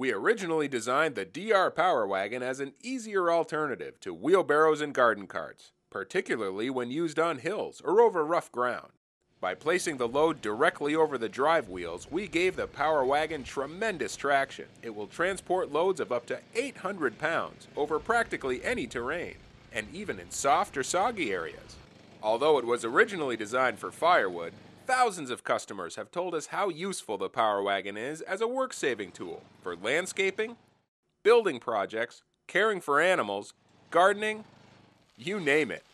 We originally designed the DR Power Wagon as an easier alternative to wheelbarrows and garden carts, particularly when used on hills or over rough ground. By placing the load directly over the drive wheels, we gave the Power Wagon tremendous traction. It will transport loads of up to 800 pounds over practically any terrain, and even in soft or soggy areas. Although it was originally designed for firewood, thousands of customers have told us how useful the Power Wagon is as a work saving tool for landscaping, building projects, caring for animals, gardening, you name it.